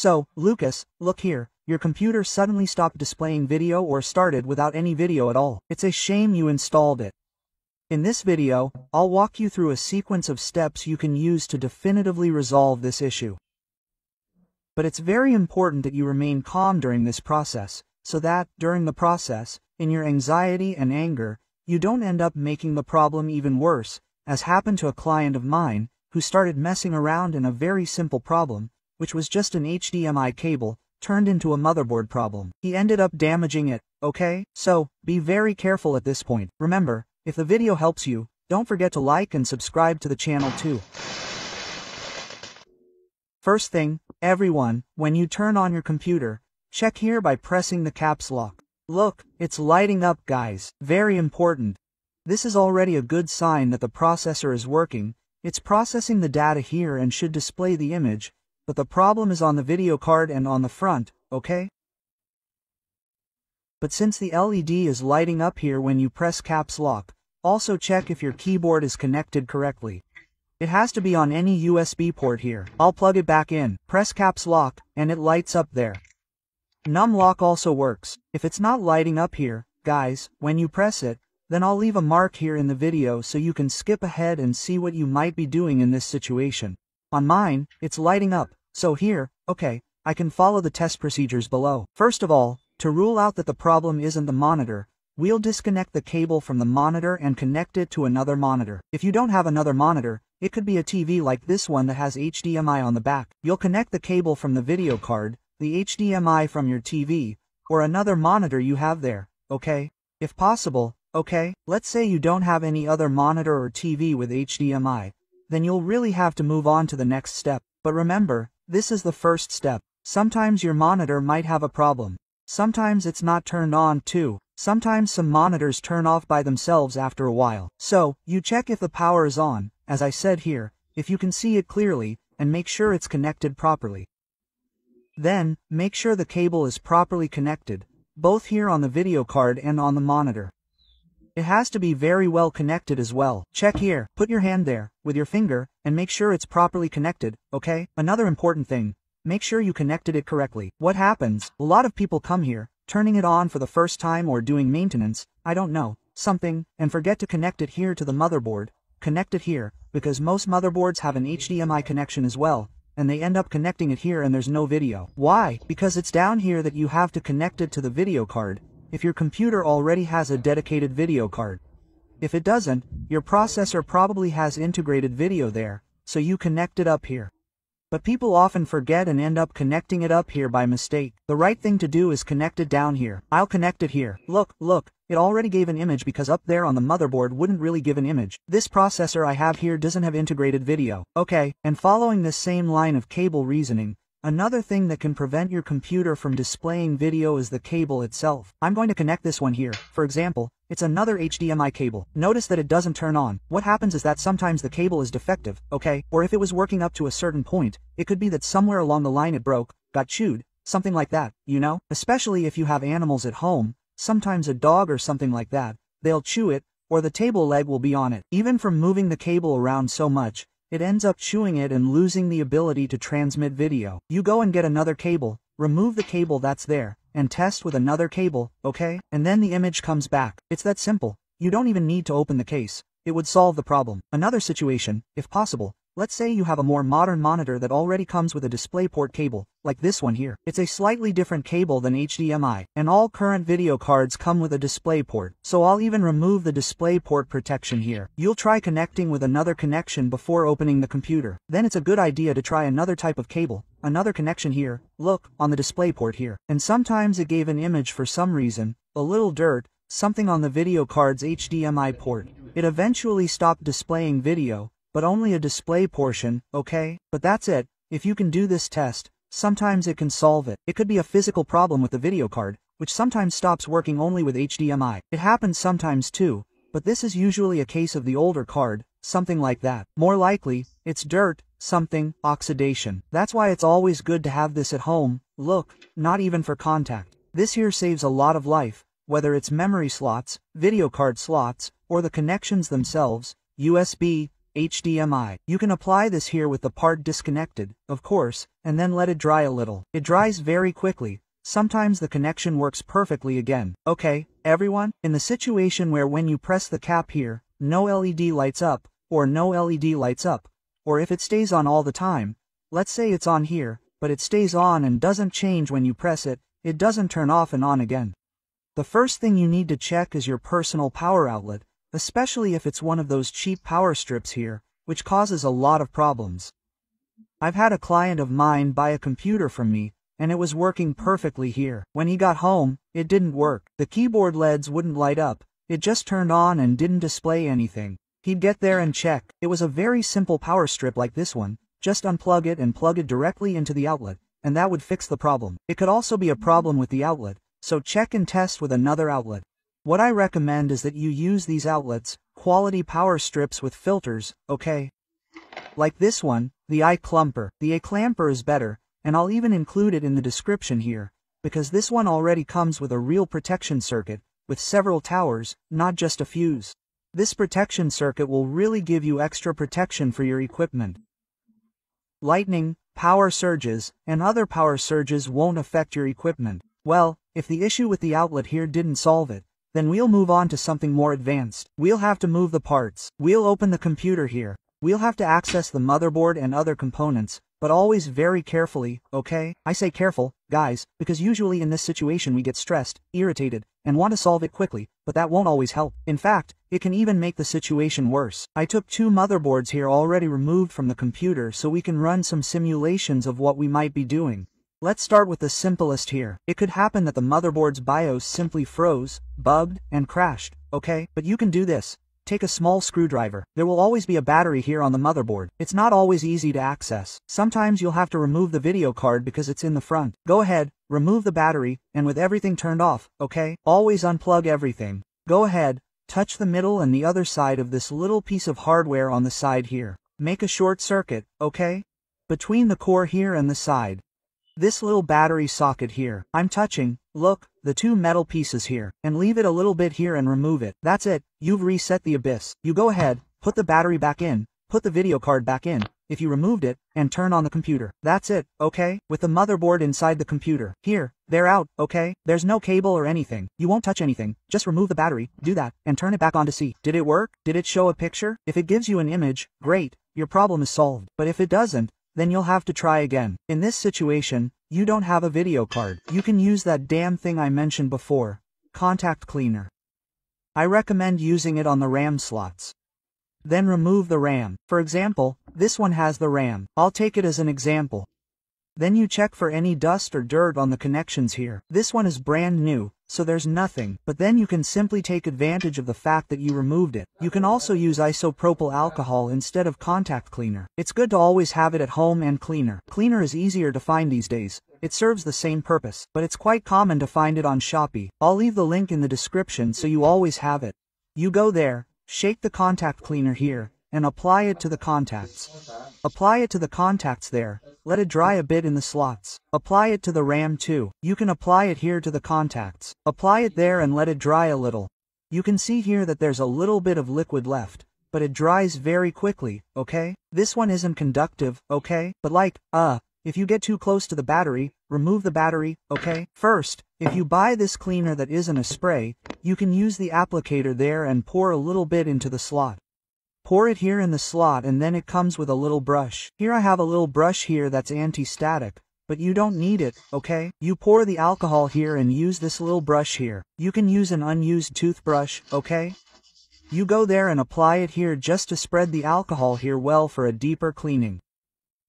So, Lucas, look here, your computer suddenly stopped displaying video or started without any video at all. It's a shame you installed it. In this video, I'll walk you through a sequence of steps you can use to definitively resolve this issue. But it's very important that you remain calm during this process, so that, during the process, in your anxiety and anger, you don't end up making the problem even worse, as happened to a client of mine, who started messing around in a very simple problem, which was just an HDMI cable, turned into a motherboard problem. He ended up damaging it, okay? So, be very careful at this point. Remember, if the video helps you, don't forget to like and subscribe to the channel too. First thing, everyone, when you turn on your computer, check here by pressing the caps lock. Look, it's lighting up guys. Very important. This is already a good sign that the processor is working. It's processing the data here and should display the image, but the problem is on the video card and on the front, okay? But since the LED is lighting up here when you press caps lock, also check if your keyboard is connected correctly. It has to be on any USB port here. I'll plug it back in, press caps lock, and it lights up there. Num lock also works. If it's not lighting up here, guys, when you press it, then I'll leave a mark here in the video so you can skip ahead and see what you might be doing in this situation. On mine, it's lighting up, so here, okay, I can follow the test procedures below. First of all, to rule out that the problem isn't the monitor, we'll disconnect the cable from the monitor and connect it to another monitor. If you don't have another monitor, it could be a TV like this one that has HDMI on the back. You'll connect the cable from the video card, the HDMI from your TV, or another monitor you have there, okay? If possible, okay, let's say you don't have any other monitor or TV with HDMI, then you'll really have to move on to the next step. But remember, this is the first step. Sometimes your monitor might have a problem. Sometimes it's not turned on too. Sometimes some monitors turn off by themselves after a while. So, you check if the power is on, as I said here, if you can see it clearly, and make sure it's connected properly. Then, make sure the cable is properly connected, both here on the video card and on the monitor. It has to be very well connected as well. Check here, put your hand there, with your finger, and make sure it's properly connected, okay? Another important thing, make sure you connected it correctly. What happens, a lot of people come here, turning it on for the first time or doing maintenance, I don't know, something, and forget to connect it here to the motherboard, connect it here, because most motherboards have an HDMI connection as well, and they end up connecting it here and there's no video. Why? Because it's down here that you have to connect it to the video card, if your computer already has a dedicated video card. If it doesn't, your processor probably has integrated video there, so you connect it up here. But people often forget and end up connecting it up here by mistake. The right thing to do is connect it down here. I'll connect it here. Look, look, it already gave an image because up there on the motherboard wouldn't really give an image. This processor I have here doesn't have integrated video. Okay, and following this same line of cable reasoning, Another thing that can prevent your computer from displaying video is the cable itself. I'm going to connect this one here. For example, it's another HDMI cable. Notice that it doesn't turn on. What happens is that sometimes the cable is defective, okay? Or if it was working up to a certain point, it could be that somewhere along the line it broke, got chewed, something like that, you know? Especially if you have animals at home, sometimes a dog or something like that, they'll chew it, or the table leg will be on it. Even from moving the cable around so much, it ends up chewing it and losing the ability to transmit video. You go and get another cable, remove the cable that's there, and test with another cable, okay? And then the image comes back. It's that simple. You don't even need to open the case. It would solve the problem. Another situation, if possible, Let's say you have a more modern monitor that already comes with a DisplayPort cable, like this one here. It's a slightly different cable than HDMI, and all current video cards come with a DisplayPort, so I'll even remove the DisplayPort protection here. You'll try connecting with another connection before opening the computer. Then it's a good idea to try another type of cable, another connection here, look, on the DisplayPort here. And sometimes it gave an image for some reason, a little dirt, something on the video card's HDMI port. It eventually stopped displaying video, but only a display portion, okay? But that's it, if you can do this test, sometimes it can solve it. It could be a physical problem with the video card, which sometimes stops working only with HDMI. It happens sometimes too, but this is usually a case of the older card, something like that. More likely, it's dirt, something, oxidation. That's why it's always good to have this at home, look, not even for contact. This here saves a lot of life, whether it's memory slots, video card slots, or the connections themselves, USB, HDMI. You can apply this here with the part disconnected, of course, and then let it dry a little. It dries very quickly, sometimes the connection works perfectly again. Okay, everyone, in the situation where when you press the cap here, no LED lights up, or no LED lights up, or if it stays on all the time, let's say it's on here, but it stays on and doesn't change when you press it, it doesn't turn off and on again. The first thing you need to check is your personal power outlet, especially if it's one of those cheap power strips here, which causes a lot of problems. I've had a client of mine buy a computer from me, and it was working perfectly here. When he got home, it didn't work. The keyboard LEDs wouldn't light up, it just turned on and didn't display anything. He'd get there and check. It was a very simple power strip like this one, just unplug it and plug it directly into the outlet, and that would fix the problem. It could also be a problem with the outlet, so check and test with another outlet. What I recommend is that you use these outlets, quality power strips with filters, okay? Like this one, the iClamper. The iClamper is better, and I'll even include it in the description here, because this one already comes with a real protection circuit, with several towers, not just a fuse. This protection circuit will really give you extra protection for your equipment. Lightning, power surges, and other power surges won't affect your equipment. Well, if the issue with the outlet here didn't solve it, then we'll move on to something more advanced. We'll have to move the parts. We'll open the computer here. We'll have to access the motherboard and other components, but always very carefully, okay? I say careful, guys, because usually in this situation we get stressed, irritated, and want to solve it quickly, but that won't always help. In fact, it can even make the situation worse. I took two motherboards here already removed from the computer so we can run some simulations of what we might be doing. Let's start with the simplest here. It could happen that the motherboard's BIOS simply froze, bugged, and crashed, okay? But you can do this. Take a small screwdriver. There will always be a battery here on the motherboard. It's not always easy to access. Sometimes you'll have to remove the video card because it's in the front. Go ahead, remove the battery, and with everything turned off, okay? Always unplug everything. Go ahead, touch the middle and the other side of this little piece of hardware on the side here. Make a short circuit, okay? Between the core here and the side. This little battery socket here, I'm touching, look, the two metal pieces here, and leave it a little bit here and remove it. That's it, you've reset the BIOS. You go ahead, put the battery back in, put the video card back in, if you removed it, and turn on the computer. That's it, okay? With the motherboard inside the computer. Here, they're out, okay? There's no cable or anything. You won't touch anything. Just remove the battery, do that, and turn it back on to see. Did it work? Did it show a picture? If it gives you an image, great, your problem is solved. But if it doesn't, then you'll have to try again. In this situation, you don't have a video card. You can use that damn thing I mentioned before, contact cleaner. I recommend using it on the RAM slots. Then remove the RAM. For example, this one has the RAM. I'll take it as an example. Then you check for any dust or dirt on the connections here. This one is brand new, so there's nothing, but then you can simply take advantage of the fact that you removed it. You can also use isopropyl alcohol instead of contact cleaner. It's good to always have it at home and cleaner. Cleaner is easier to find these days. It serves the same purpose, but it's quite common to find it on Shopee. I'll leave the link in the description so you always have it. You go there, shake the contact cleaner here, and apply it to the contacts. Apply it to the contacts there, let it dry a bit in the slots. Apply it to the RAM too. You can apply it here to the contacts. Apply it there and let it dry a little. You can see here that there's a little bit of liquid left, but it dries very quickly, okay? This one isn't conductive, okay? But like, uh, if you get too close to the battery, remove the battery, okay? First, if you buy this cleaner that isn't a spray, you can use the applicator there and pour a little bit into the slot. Pour it here in the slot and then it comes with a little brush. Here I have a little brush here that's anti-static, but you don't need it, okay? You pour the alcohol here and use this little brush here. You can use an unused toothbrush, okay? You go there and apply it here just to spread the alcohol here well for a deeper cleaning.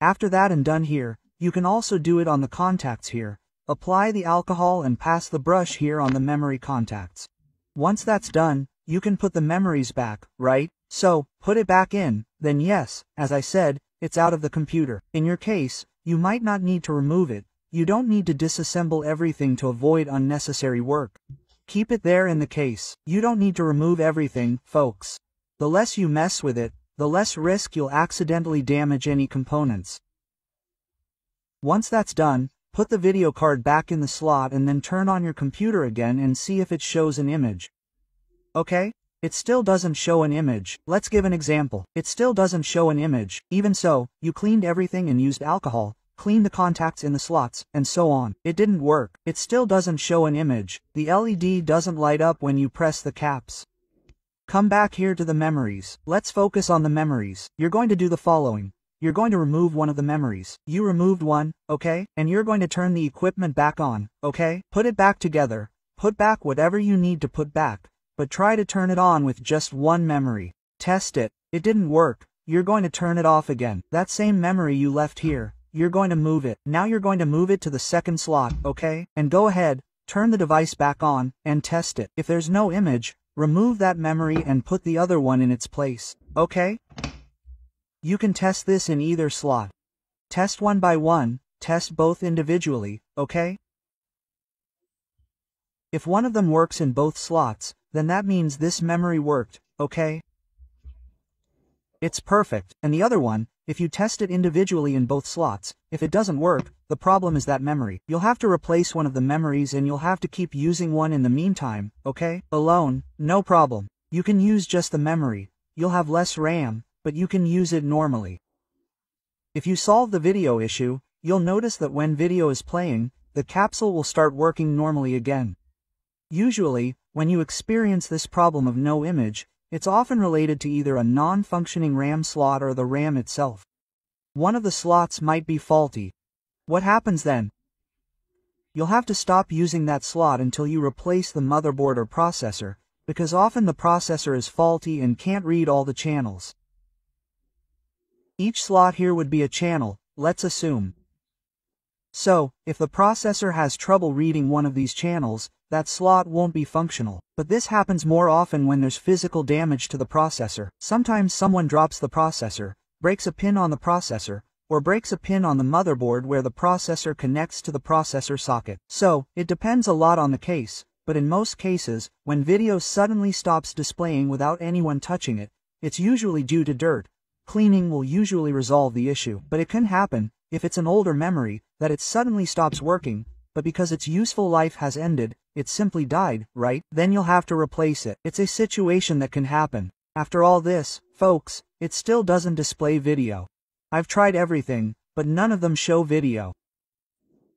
After that and done here, you can also do it on the contacts here. Apply the alcohol and pass the brush here on the memory contacts. Once that's done, you can put the memories back, right? So, put it back in, then yes, as I said, it's out of the computer. In your case, you might not need to remove it, you don't need to disassemble everything to avoid unnecessary work. Keep it there in the case. You don't need to remove everything, folks. The less you mess with it, the less risk you'll accidentally damage any components. Once that's done, put the video card back in the slot and then turn on your computer again and see if it shows an image. Okay? It still doesn't show an image. Let's give an example. It still doesn't show an image. Even so, you cleaned everything and used alcohol, cleaned the contacts in the slots, and so on. It didn't work. It still doesn't show an image. The LED doesn't light up when you press the caps. Come back here to the memories. Let's focus on the memories. You're going to do the following. You're going to remove one of the memories. You removed one, okay? And you're going to turn the equipment back on, okay? Put it back together. Put back whatever you need to put back, but try to turn it on with just one memory. Test it. It didn't work. You're going to turn it off again. That same memory you left here, you're going to move it. Now you're going to move it to the second slot, okay? And go ahead, turn the device back on, and test it. If there's no image, remove that memory and put the other one in its place, okay? You can test this in either slot. Test one by one, test both individually, okay? If one of them works in both slots, then that means this memory worked, okay? It's perfect, and the other one, if you test it individually in both slots, if it doesn't work, the problem is that memory. You'll have to replace one of the memories and you'll have to keep using one in the meantime, okay? Alone, no problem. You can use just the memory. You'll have less RAM, but you can use it normally. If you solve the video issue, you'll notice that when video is playing, the caps lock will start working normally again. Usually, when you experience this problem of no image, it's often related to either a non-functioning RAM slot or the RAM itself. One of the slots might be faulty. What happens then? You'll have to stop using that slot until you replace the motherboard or processor, because often the processor is faulty and can't read all the channels. Each slot here would be a channel, let's assume. So, if the processor has trouble reading one of these channels, that slot won't be functional. But this happens more often when there's physical damage to the processor. Sometimes someone drops the processor, breaks a pin on the processor, or breaks a pin on the motherboard where the processor connects to the processor socket. So, it depends a lot on the case, but in most cases, when video suddenly stops displaying without anyone touching it, it's usually due to dirt, Cleaning will usually resolve the issue, but it can happen, if it's an older memory, that it suddenly stops working, but because its useful life has ended, it simply died, right? Then you'll have to replace it. It's a situation that can happen. After all this, folks, it still doesn't display video. I've tried everything, but none of them show video.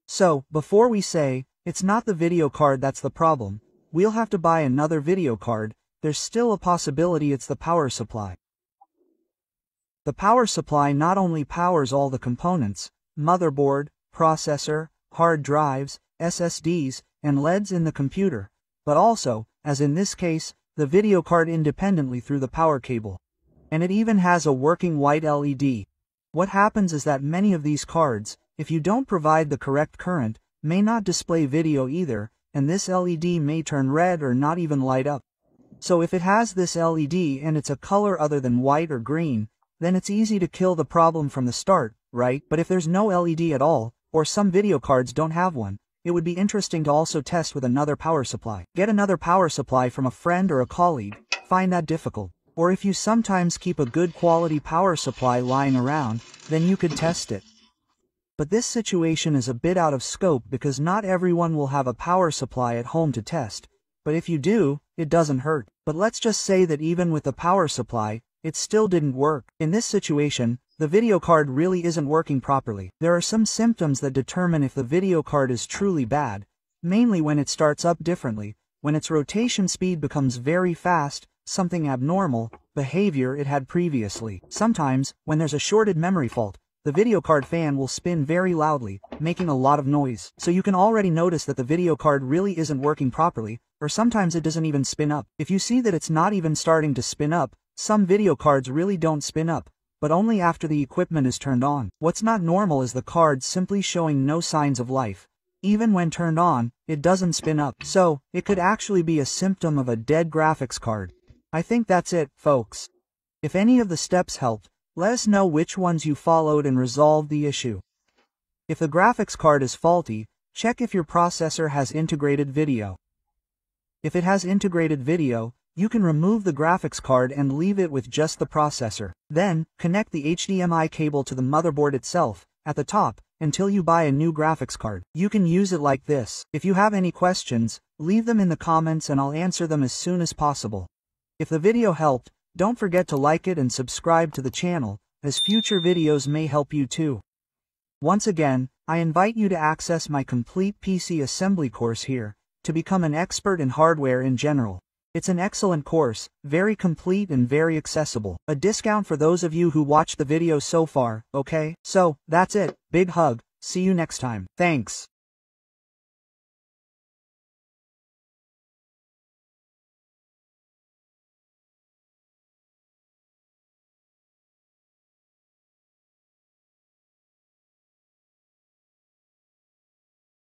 So, before we say, it's not the video card that's the problem, we'll have to buy another video card, there's still a possibility it's the power supply. The power supply not only powers all the components, motherboard, processor, hard drives, SSDs, and LEDs in the computer, but also, as in this case, the video card independently through the power cable. And it even has a working white LED. What happens is that many of these cards, if you don't provide the correct current, may not display video either, and this LED may turn red or not even light up. So if it has this LED and it's a color other than white or green, then it's easy to kill the problem from the start, right? But if there's no LED at all, or some video cards don't have one, it would be interesting to also test with another power supply. Get another power supply from a friend or a colleague, find that difficult. Or if you sometimes keep a good quality power supply lying around, then you could test it. But this situation is a bit out of scope because not everyone will have a power supply at home to test. But if you do, it doesn't hurt. But let's just say that even with the power supply, it still didn't work. In this situation, the video card really isn't working properly. There are some symptoms that determine if the video card is truly bad, mainly when it starts up differently, when its rotation speed becomes very fast, something abnormal, behavior it had previously. Sometimes, when there's a shorted memory fault, the video card fan will spin very loudly, making a lot of noise. So you can already notice that the video card really isn't working properly, or sometimes it doesn't even spin up. If you see that it's not even starting to spin up, some video cards really don't spin up, but only after the equipment is turned on. What's not normal is the card simply showing no signs of life. Even when turned on, it doesn't spin up. So, it could actually be a symptom of a dead graphics card. I think that's it, folks. If any of the steps helped, let us know which ones you followed and resolved the issue. If the graphics card is faulty, check if your processor has integrated video. If it has integrated video, you can remove the graphics card and leave it with just the processor. Then, connect the HDMI cable to the motherboard itself, at the top, until you buy a new graphics card. You can use it like this. If you have any questions, leave them in the comments and I'll answer them as soon as possible. If the video helped, don't forget to like it and subscribe to the channel, as future videos may help you too. Once again, I invite you to access my complete PC assembly course here, to become an expert in hardware in general. It's an excellent course, very complete and very accessible. A discount for those of you who watched the video so far, okay? So, that's it, big hug, see you next time. Thanks.